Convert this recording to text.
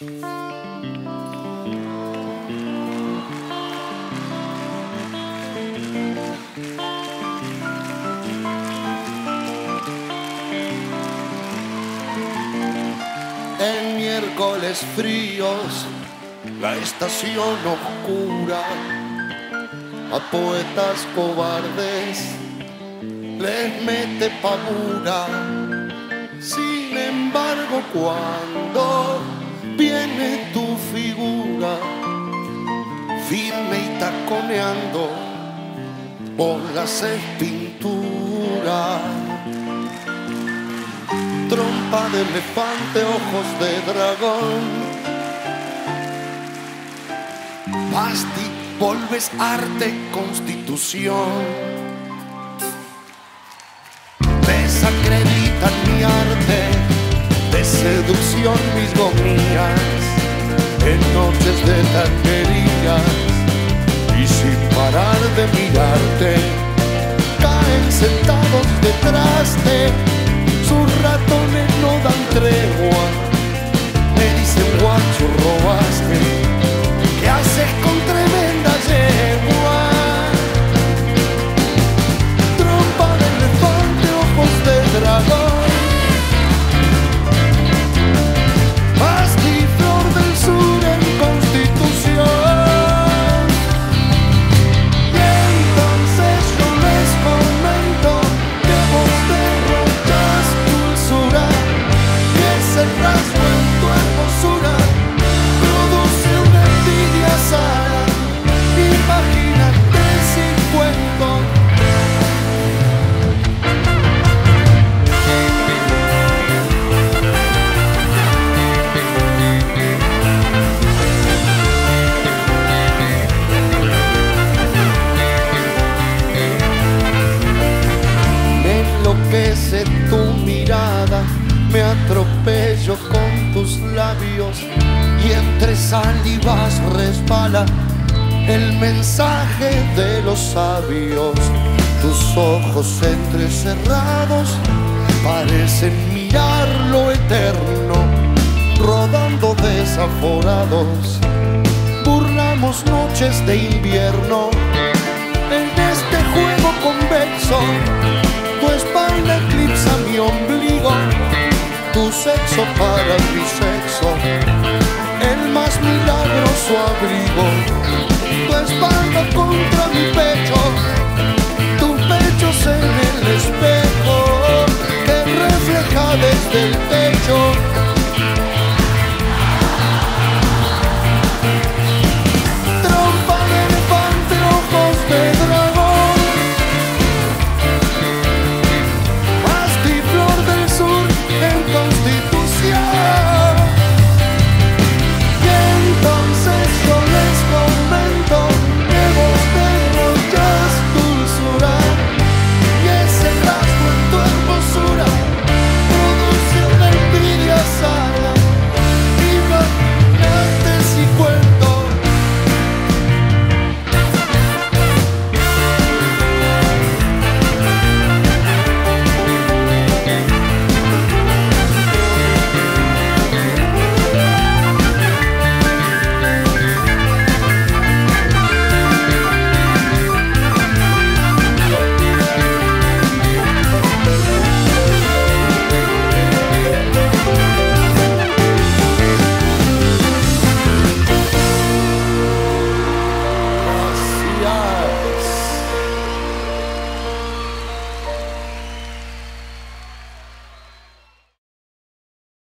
En miércoles fríos, la estación oscura, a poetas cobardes les mete pavura. Sin embargo, cuando viene tu figura, firme y taconeando, bolas es pintura trompa de elefante, ojos de dragón. Basti, volves arte, constitución. Desacreditan mi arte, seducción mis gomías, en noches de taquerías tu mirada, me atropello con labios y entre salivas resbala el mensaje de los sabios. Tus ojos entrecerrados parecen mirar lo eterno, rodando desaforados. Burlamos noches de invierno en este juego convexo. Tu espalda sexo para mi sexo, el más milagroso abrigo. Tu espalda contra mi pecho, tu pecho en el espejo que refleja desde el techo.